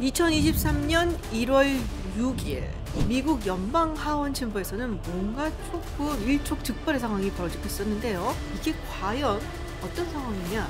2023년 1월 6일 미국 연방 하원 챔버에서는 뭔가 조금 일촉즉발의 상황이 벌어지고 있었는데요. 이게 과연 어떤 상황이냐?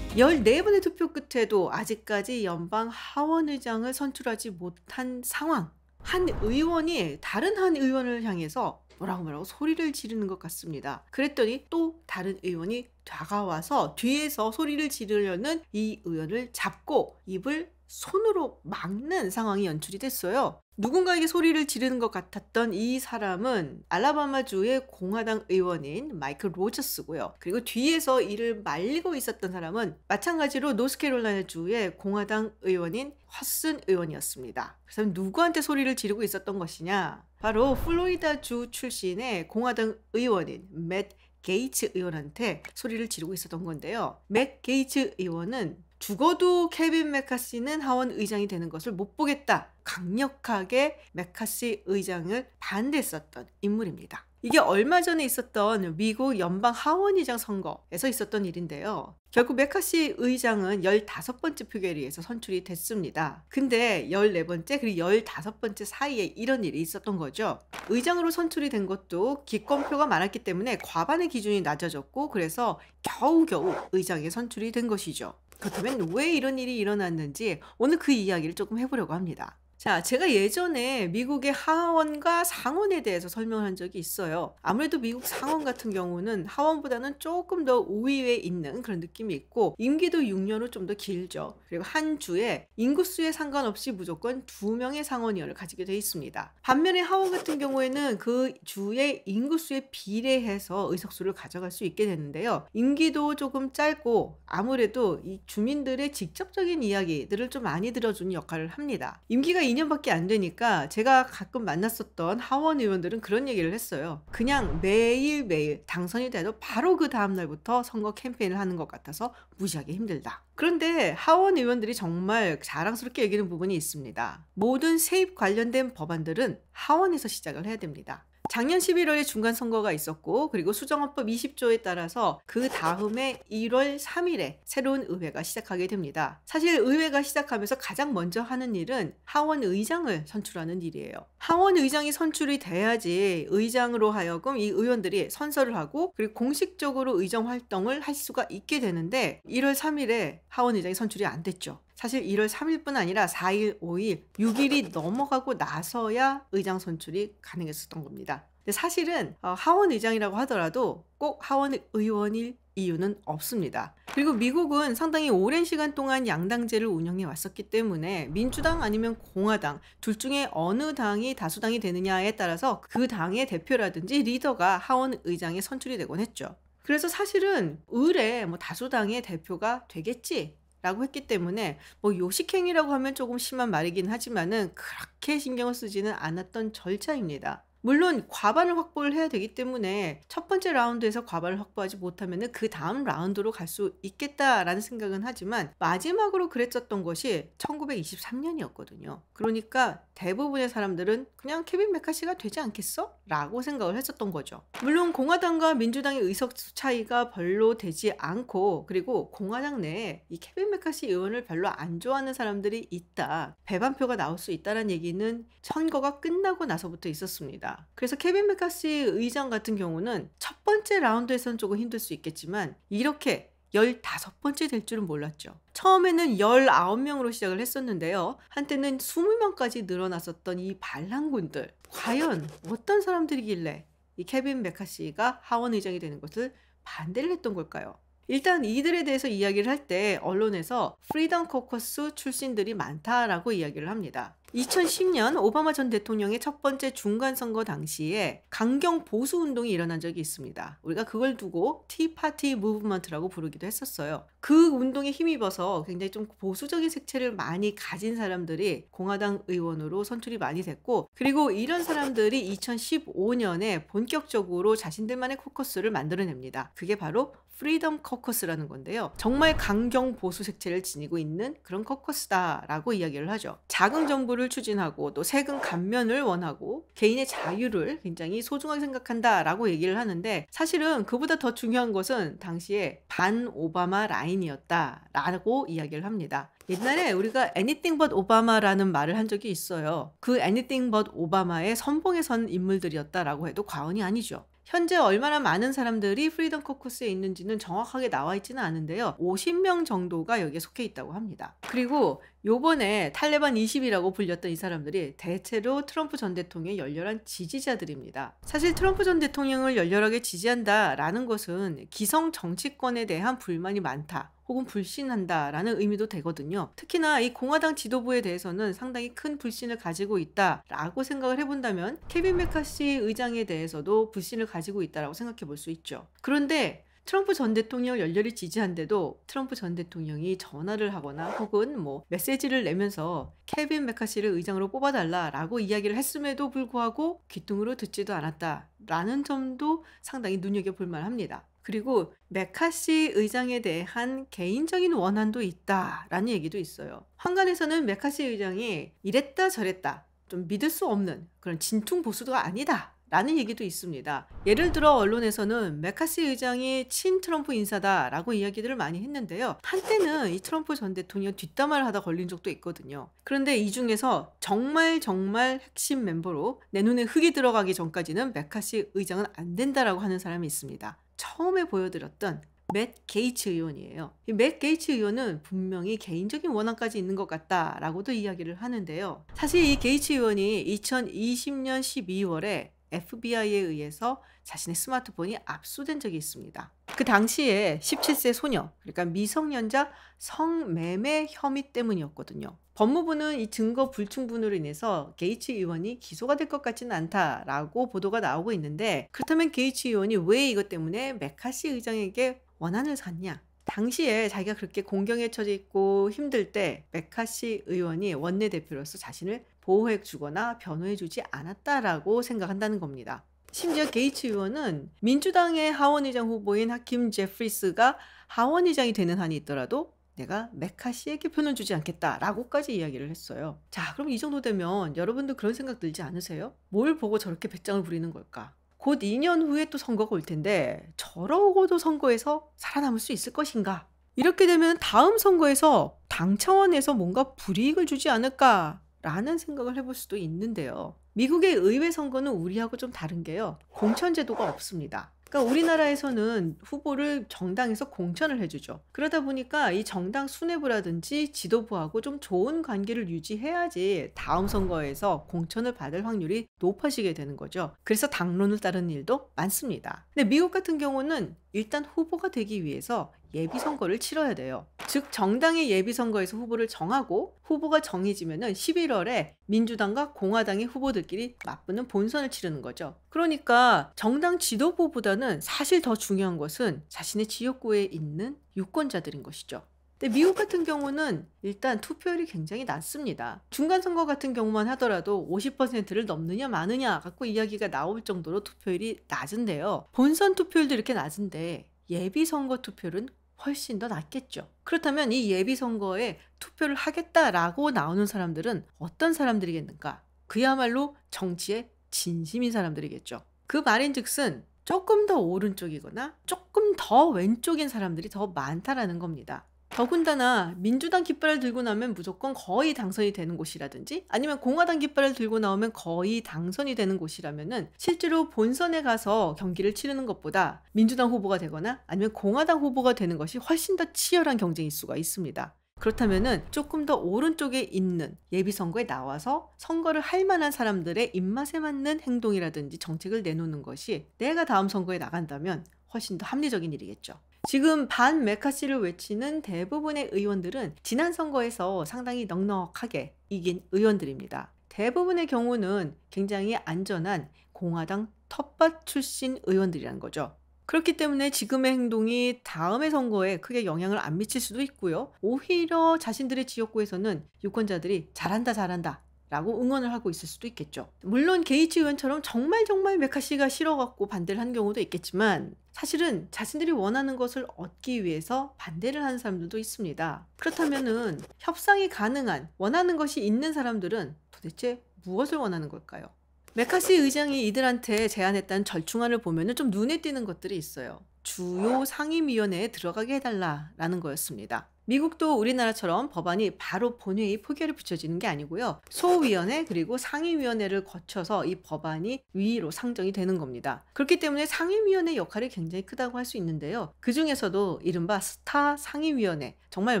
14번의 투표 끝에도 아직까지 연방 하원 의장을 선출하지 못한 상황. 한 의원이 다른 한 의원을 향해서 뭐라고 뭐라고 소리를 지르는 것 같습니다. 그랬더니 또 다른 의원이 다가와서 뒤에서 소리를 지르려는 이 의원을 잡고 입을 손으로 막는 상황이 연출이 됐어요. 누군가에게 소리를 지르는 것 같았던 이 사람은 알라바마주의 공화당 의원인 마이클 로저스고요. 그리고 뒤에서 이를 말리고 있었던 사람은 마찬가지로 노스캐롤라이나주의 공화당 의원인 허슨 의원이었습니다. 그래서 누구한테 소리를 지르고 있었던 것이냐? 바로 플로리다주 출신의 공화당 의원인 맷 게이츠 의원한테 소리를 지르고 있었던 건데요. 맷 게이츠 의원은 죽어도 케빈 메카시는 하원 의장이 되는 것을 못 보겠다. 강력하게 메카시 의장을 반대했었던 인물입니다. 이게 얼마 전에 있었던 미국 연방 하원의장 선거에서 있었던 일인데요. 결국 메카시 의장은 15번째 표결위에서 선출이 됐습니다. 근데 14번째 그리고 15번째 사이에 이런 일이 있었던 거죠. 의장으로 선출이 된 것도 기권표가 많았기 때문에 과반의 기준이 낮아졌고 그래서 겨우겨우 의장에 선출이 된 것이죠. 그렇다면 왜 이런 일이 일어났는지 오늘 그 이야기를 조금 해보려고 합니다. 자, 제가 예전에 미국의 하원과 상원에 대해서 설명을 한 적이 있어요. 아무래도 미국 상원 같은 경우는 하원보다는 조금 더 우위에 있는 그런 느낌이 있고 임기도 6년으로 좀 더 길죠. 그리고 한 주에 인구수에 상관없이 무조건 두 명의 상원의원을 가지게 돼 있습니다. 반면에 하원 같은 경우에는 그 주의 인구수에 비례해서 의석수를 가져갈 수 있게 되는데요. 임기도 조금 짧고 아무래도 이 주민들의 직접적인 이야기들을 좀 많이 들어주는 역할을 합니다. 임기가 2년밖에 안 되니까 제가 가끔 만났었던 하원 의원들은 그런 얘기를 했어요. 그냥 매일매일 당선이 돼도 바로 그 다음날부터 선거 캠페인을 하는 것 같아서 무시하기 힘들다. 그런데 하원 의원들이 정말 자랑스럽게 여기는 부분이 있습니다. 모든 세입 관련된 법안들은 하원에서 시작을 해야 됩니다. 작년 11월에 중간 선거가 있었고 그리고 수정헌법 20조에 따라서 그 다음에 1월 3일에 새로운 의회가 시작하게 됩니다. 사실 의회가 시작하면서 가장 먼저 하는 일은 하원 의장을 선출하는 일이에요. 하원 의장이 선출이 돼야지 의장으로 하여금 이 의원들이 선서를 하고 그리고 공식적으로 의정 활동을 할 수가 있게 되는데 1월 3일에 하원 의장이 선출이 안 됐죠. 사실 1월 3일뿐 아니라 4일, 5일, 6일이 넘어가고 나서야 의장 선출이 가능했었던 겁니다. 근데 사실은 어, 하원 의장이라고 하더라도 꼭 하원 의원일 이유는 없습니다. 그리고 미국은 상당히 오랜 시간 동안 양당제를 운영해 왔었기 때문에 민주당 아니면 공화당 둘 중에 어느 당이 다수당이 되느냐에 따라서 그 당의 대표라든지 리더가 하원 의장에 선출이 되곤 했죠. 그래서 사실은 으레 뭐 다수당의 대표가 되겠지 라고 했기 때문에 뭐 요식행위라고 하면 조금 심한 말이긴 하지만은 그렇게 신경을 쓰지는 않았던 절차입니다. 물론 과반을 확보를 해야 되기 때문에 첫 번째 라운드에서 과반을 확보하지 못하면 그 다음 라운드로 갈 수 있겠다라는 생각은 하지만 마지막으로 그랬었던 것이 1923년이었거든요. 그러니까 대부분의 사람들은 그냥 케빈 메카시가 되지 않겠어? 라고 생각을 했었던 거죠. 물론 공화당과 민주당의 의석수 차이가 별로 되지 않고 그리고 공화당 내에 이 케빈 메카시 의원을 별로 안 좋아하는 사람들이 있다. 배반표가 나올 수 있다는 얘기는 선거가 끝나고 나서부터 있었습니다. 그래서 케빈 메카시 의장 같은 경우는 첫 번째 라운드에서는 조금 힘들 수 있겠지만 이렇게 15번째 될 줄은 몰랐죠. 처음에는 19명으로 시작을 했었는데요. 한때는 20명까지 늘어났었던 이 반란군들. 과연 어떤 사람들이길래 이 케빈 메카시가 하원 의장이 되는 것을 반대를 했던 걸까요? 일단 이들에 대해서 이야기를 할 때 언론에서 프리덤 코커스 출신들이 많다라고 이야기를 합니다. 2010년 오바마 전 대통령의 첫 번째 중간 선거 당시에 강경 보수 운동이 일어난 적이 있습니다. 우리가 그걸 두고 Tea Party movement라고 부르기도 했었어요. 그 운동에 힘입어서 굉장히 좀 보수적인 색채를 많이 가진 사람들이 공화당 의원으로 선출이 많이 됐고 그리고 이런 사람들이 2015년에 본격적으로 자신들만의 코커스를 만들어냅니다. 그게 바로 프리덤 코커스라는 건데요. 정말 강경 보수 색채를 지니고 있는 그런 코커스다라고 이야기를 하죠. 작은 정부를 보수를 추진하고 또 세금 감면을 원하고 개인의 자유를 굉장히 소중하게 생각한다라고 얘기를 하는데 사실은 그보다 더 중요한 것은 당시에 반 오바마 라인이었다라고 이야기를 합니다. 옛날에 우리가 anything but 오바마라는 말을 한 적이 있어요. 그 anything but 오바마의 선봉에 선 인물들이었다라고 해도 과언이 아니죠. 현재 얼마나 많은 사람들이 프리덤 코커스에 있는지는 정확하게 나와 있지는 않은데요. 50명 정도가 여기에 속해 있다고 합니다. 그리고 요번에 탈레반 20이라고 불렸던 이 사람들이 대체로 트럼프 전 대통령의 열렬한 지지자들입니다. 사실 트럼프 전 대통령을 열렬하게 지지한다라는 것은 기성 정치권에 대한 불만이 많다. 혹은 불신한다라는 의미도 되거든요. 특히나 이 공화당 지도부에 대해서는 상당히 큰 불신을 가지고 있다라고 생각을 해본다면 케빈 메카시 의장에 대해서도 불신을 가지고 있다라고 생각해 볼 수 있죠. 그런데 트럼프 전 대통령을 열렬히 지지한데도 트럼프 전 대통령이 전화를 하거나 혹은 뭐 메시지를 내면서 케빈 메카시를 의장으로 뽑아달라라고 이야기를 했음에도 불구하고 귓등으로 듣지도 않았다라는 점도 상당히 눈여겨볼 만합니다. 그리고 메카시 의장에 대한 개인적인 원한도 있다라는 얘기도 있어요. 항간에서는 메카시 의장이 이랬다 저랬다 좀 믿을 수 없는 그런 진퉁 보수가 아니다. 라는 얘기도 있습니다. 예를 들어 언론에서는 메카시 의장이 친 트럼프 인사다라고 이야기들을 많이 했는데요. 한때는 이 트럼프 전 대통령 뒷담화를 하다 걸린 적도 있거든요. 그런데 이 중에서 정말 정말 핵심 멤버로 내 눈에 흙이 들어가기 전까지는 메카시 의장은 안 된다라고 하는 사람이 있습니다. 처음에 보여드렸던 맷 게이츠 의원이에요. 이 맷 게이츠 의원은 분명히 개인적인 원한까지 있는 것 같다라고도 이야기를 하는데요. 사실 이 게이츠 의원이 2020년 12월에 FBI에 의해서 자신의 스마트폰이 압수된 적이 있습니다. 그 당시에 17세 소녀, 그러니까 미성년자 성매매 혐의 때문이었거든요. 법무부는 이 증거 불충분으로 인해서 게이츠 의원이 기소가 될 것 같지는 않다라고 보도가 나오고 있는데 그렇다면 게이츠 의원이 왜 이것 때문에 메카시 의장에게 원한을 샀냐? 당시에 자기가 그렇게 곤경에 처져 있고 힘들 때 메카시 의원이 원내대표로서 자신을 보호해 주거나 변호해 주지 않았다라고 생각한다는 겁니다. 심지어 게이츠 의원은 민주당의 하원 의장 후보인 하킴 제프리스가 하원 의장이 되는 한이 있더라도 내가 메카시에게 표는 주지 않겠다라고까지 이야기를 했어요. 자, 그럼 이 정도 되면 여러분도 그런 생각 들지 않으세요? 뭘 보고 저렇게 배짱을 부리는 걸까? 곧 2년 후에 또 선거가 올 텐데 저러고도 선거에서 살아남을 수 있을 것인가? 이렇게 되면 다음 선거에서 당 차원에서 뭔가 불이익을 주지 않을까 라는 생각을 해볼 수도 있는데요. 미국의 의회 선거는 우리하고 좀 다른 게요. 공천제도가 없습니다. 그러니까 우리나라에서는 후보를 정당에서 공천을 해주죠. 그러다 보니까 이 정당 수뇌부라든지 지도부하고 좀 좋은 관계를 유지해야지 다음 선거에서 공천을 받을 확률이 높아지게 되는 거죠. 그래서 당론을 따르는 일도 많습니다. 근데 미국 같은 경우는 일단 후보가 되기 위해서 예비 선거를 치러야 돼요. 즉 정당의 예비 선거에서 후보를 정하고 후보가 정해지면은 11월에 민주당과 공화당의 후보들끼리 맞붙는 본선을 치르는 거죠. 그러니까 정당 지도부보다는 사실 더 중요한 것은 자신의 지역구에 있는 유권자들인 것이죠. 근데 미국 같은 경우는 일단 투표율이 굉장히 낮습니다. 중간 선거 같은 경우만 하더라도 50%를 넘느냐 마느냐 갖고 이야기가 나올 정도로 투표율이 낮은데요. 본선 투표율도 이렇게 낮은데 예비 선거 투표율은 훨씬 더 낫겠죠. 그렇다면 이 예비선거에 투표를 하겠다라고 나오는 사람들은 어떤 사람들이겠는가? 그야말로 정치에 진심인 사람들이겠죠. 그 말인 즉슨 조금 더 오른쪽이거나 조금 더 왼쪽인 사람들이 더 많다라는 겁니다. 더군다나 민주당 깃발을 들고 나면 무조건 거의 당선이 되는 곳이라든지 아니면 공화당 깃발을 들고 나오면 거의 당선이 되는 곳이라면은 실제로 본선에 가서 경기를 치르는 것보다 민주당 후보가 되거나 아니면 공화당 후보가 되는 것이 훨씬 더 치열한 경쟁일 수가 있습니다. 그렇다면은 조금 더 오른쪽에 있는 예비선거에 나와서 선거를 할 만한 사람들의 입맛에 맞는 행동이라든지 정책을 내놓는 것이 내가 다음 선거에 나간다면 훨씬 더 합리적인 일이겠죠. 지금 반 메카시를 외치는 대부분의 의원들은 지난 선거에서 상당히 넉넉하게 이긴 의원들입니다. 대부분의 경우는 굉장히 안전한 공화당 텃밭 출신 의원들이라는 거죠. 그렇기 때문에 지금의 행동이 다음의 선거에 크게 영향을 안 미칠 수도 있고요. 오히려 자신들의 지역구에서는 유권자들이 잘한다, 잘한다 라고 응원을 하고 있을 수도 있겠죠. 물론 게이츠 의원처럼 정말 정말 메카시가 싫어갖고 반대를 한 경우도 있겠지만 사실은 자신들이 원하는 것을 얻기 위해서 반대를 하는 사람들도 있습니다. 그렇다면은 협상이 가능한 원하는 것이 있는 사람들은 도대체 무엇을 원하는 걸까요? 메카시 의장이 이들한테 제안했다는 절충안을 보면 좀 눈에 띄는 것들이 있어요. 주요 상임위원회에 들어가게 해달라라는 거였습니다. 미국도 우리나라처럼 법안이 바로 본회의 표결에 붙여지는 게 아니고요. 소위원회 그리고 상임위원회를 거쳐서 이 법안이 위로 상정이 되는 겁니다. 그렇기 때문에 상임위원회 역할이 굉장히 크다고 할 수 있는데요. 그 중에서도 이른바 스타 상임위원회, 정말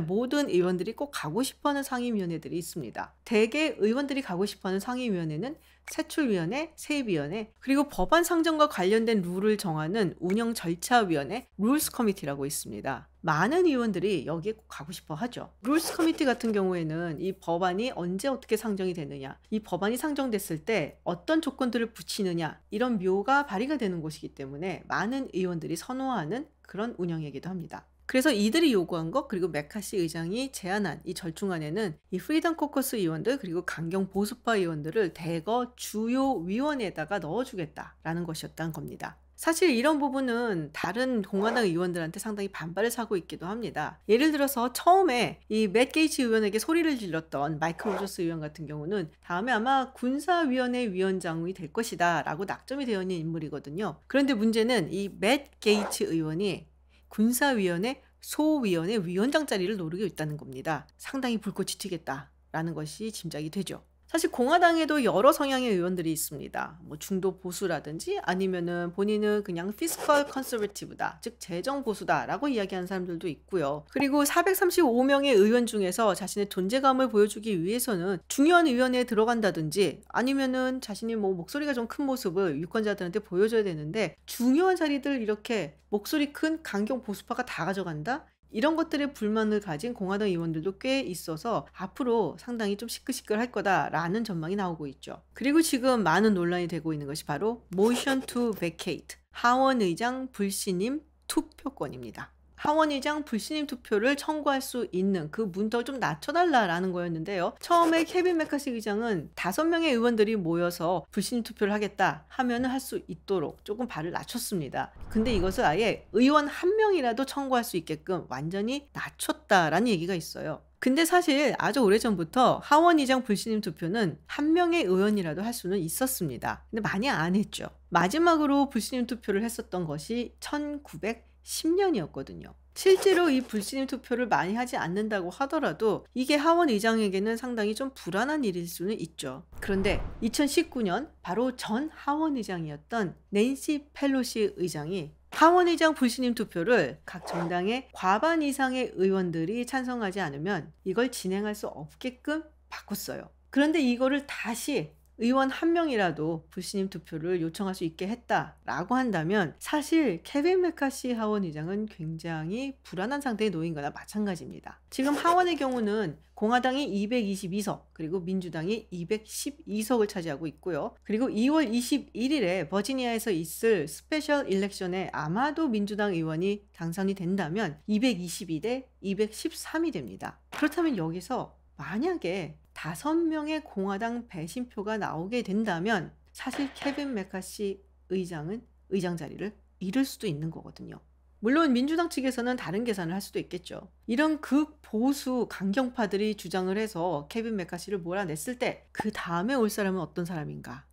모든 의원들이 꼭 가고 싶어하는 상임위원회들이 있습니다. 대개 의원들이 가고 싶어하는 상임위원회는 세출위원회, 세입위원회, 그리고 법안 상정과 관련된 룰을 정하는 운영 절차위원회, Rules Committee라고 있습니다. 많은 의원들이 여기에 꼭 가고 싶어 하죠. Rules Committee 같은 경우에는 이 법안이 언제 어떻게 상정이 되느냐, 이 법안이 상정됐을 때 어떤 조건들을 붙이느냐, 이런 논의가 발의가 되는 곳이기 때문에 많은 의원들이 선호하는 그런 운영이기도 합니다. 그래서 이들이 요구한 것 그리고 메카시 의장이 제안한 이 절충안에는 이 Freedom Caucus 의원들 그리고 강경 보수파 의원들을 대거 주요 위원회에다가 넣어주겠다라는 것이었던 겁니다. 사실 이런 부분은 다른 공화당 의원들한테 상당히 반발을 사고 있기도 합니다. 예를 들어서 처음에 이 맷 게이츠 의원에게 소리를 질렀던 마이클 로저스 의원 같은 경우는 다음에 아마 군사위원회 위원장이 될 것이다 라고 낙점이 되어 있는 인물이거든요. 그런데 문제는 이 맷 게이츠 의원이 군사위원회 소위원회 위원장 자리를 노리고 있다는 겁니다. 상당히 불꽃이 튀겠다라는 것이 짐작이 되죠. 사실 공화당에도 여러 성향의 의원들이 있습니다. 뭐 중도 보수라든지 아니면은 본인은 그냥 fiscal conservative다, 즉 재정 보수다라고 이야기하는 사람들도 있고요. 그리고 435명의 의원 중에서 자신의 존재감을 보여주기 위해서는 중요한 위원회에 들어간다든지 아니면은 자신이 뭐 목소리가 좀 큰 모습을 유권자들한테 보여줘야 되는데 중요한 자리들 이렇게 목소리 큰 강경 보수파가 다 가져간다? 이런 것들에 불만을 가진 공화당 의원들도 꽤 있어서 앞으로 상당히 좀 시끌시끌할 거다라는 전망이 나오고 있죠. 그리고 지금 많은 논란이 되고 있는 것이 바로 motion to vacate 하원 의장 불신임 투표권입니다. 하원의장 불신임 투표를 청구할 수 있는 그 문턱을 좀 낮춰달라라는 거였는데요. 처음에 케빈 메카시 의장은 다섯 명의 의원들이 모여서 불신임 투표를 하겠다 하면은 할 수 있도록 조금 발을 낮췄습니다. 근데 이것을 아예 의원 한 명이라도 청구할 수 있게끔 완전히 낮췄다라는 얘기가 있어요. 근데 사실 아주 오래전부터 하원의장 불신임 투표는 한 명의 의원이라도 할 수는 있었습니다. 근데 많이 안 했죠. 마지막으로 불신임 투표를 했었던 것이 1900 10년이었거든요. 실제로 이 불신임 투표를 많이 하지 않는다고 하더라도 이게 하원 의장에게는 상당히 좀 불안한 일일 수는 있죠. 그런데 2019년 바로 전 하원 의장이었던 낸시 펠로시 의장이 하원 의장 불신임 투표를 각 정당의 과반 이상의 의원들이 찬성하지 않으면 이걸 진행할 수 없게끔 바꿨어요. 그런데 이거를 다시 의원 한 명이라도 불신임 투표를 요청할 수 있게 했다라고 한다면 사실 케빈 메카시 하원 의장은 굉장히 불안한 상태에 놓인 거나 마찬가지입니다. 지금 하원의 경우는 공화당이 222석 그리고 민주당이 212석을 차지하고 있고요. 그리고 2월 21일에 버지니아에서 있을 special election에 아마도 민주당 의원이 당선이 된다면 222대 213이 됩니다. 그렇다면 여기서 만약에 다섯 명의 공화당 배신표가 나오게 된다면 사실 케빈 메카시 의장은 의장 자리를 잃을 수도 있는 거거든요. 물론 민주당 측에서는 다른 계산을 할 수도 있겠죠. 이런 극 보수 강경파들이 주장을 해서 케빈 메카시를 몰아냈을 때 그 다음에 올 사람은 어떤 사람인가?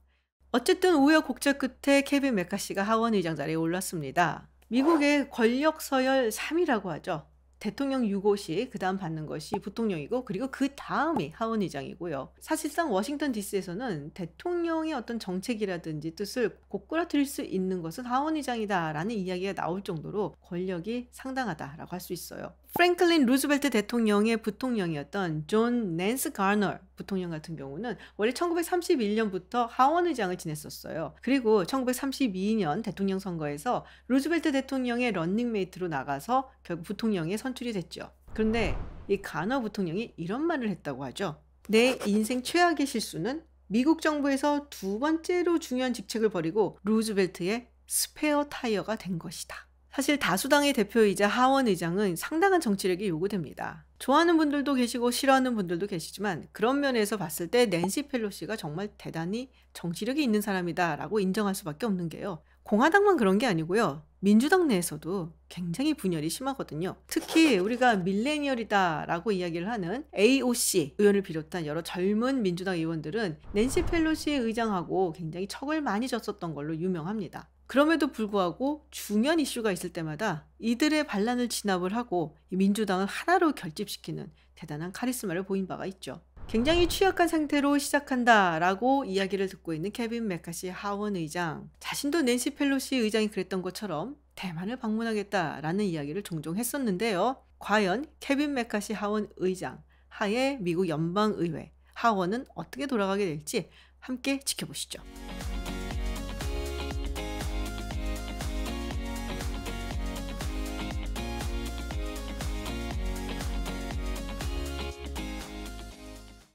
어쨌든 우여곡절 끝에 케빈 메카시가 하원 의장 자리에 올랐습니다. 미국의 권력 서열 3위라고 하죠. 대통령 유고시 그 다음 받는 것이 부통령이고 그리고 그 다음이 하원의장이고요. 사실상 워싱턴 DC에서는 대통령의 어떤 정책이라든지 뜻을 고꾸라뜨릴 수 있는 것은 하원의장이다라는 이야기가 나올 정도로 권력이 상당하다라고 할 수 있어요. 프랭클린 루즈벨트 대통령의 부통령이었던 존 낸스 가너 부통령 같은 경우는 원래 1931년부터 하원의장을 지냈었어요. 그리고 1932년 대통령 선거에서 루즈벨트 대통령의 런닝메이트로 나가서 결국 부통령에 선출이 됐죠. 그런데 이 가너 부통령이 이런 말을 했다고 하죠. 내 인생 최악의 실수는 미국 정부에서 두 번째로 중요한 직책을 버리고 루즈벨트의 스페어 타이어가 된 것이다. 사실 다수당의 대표이자 하원 의장은 상당한 정치력이 요구됩니다. 좋아하는 분들도 계시고 싫어하는 분들도 계시지만 그런 면에서 봤을 때 낸시 펠로시가 정말 대단히 정치력이 있는 사람이다라고 인정할 수밖에 없는 게요. 공화당만 그런 게 아니고요. 민주당 내에서도 굉장히 분열이 심하거든요. 특히 우리가 밀레니얼이다라고 이야기를 하는 AOC 의원을 비롯한 여러 젊은 민주당 의원들은 낸시 펠로시 의장하고 굉장히 척을 많이 졌었던 걸로 유명합니다. 그럼에도 불구하고 중요한 이슈가 있을 때마다 이들의 반란을 진압을 하고 민주당을 하나로 결집시키는 대단한 카리스마를 보인 바가 있죠. 굉장히 취약한 상태로 시작한다 라고 이야기를 듣고 있는 케빈 매카시 하원 의장. 자신도 낸시 펠로시 의장이 그랬던 것처럼 대만을 방문하겠다라는 이야기를 종종 했었는데요. 과연 케빈 매카시 하원 의장 하에 미국 연방의회 하원은 어떻게 돌아가게 될지 함께 지켜보시죠.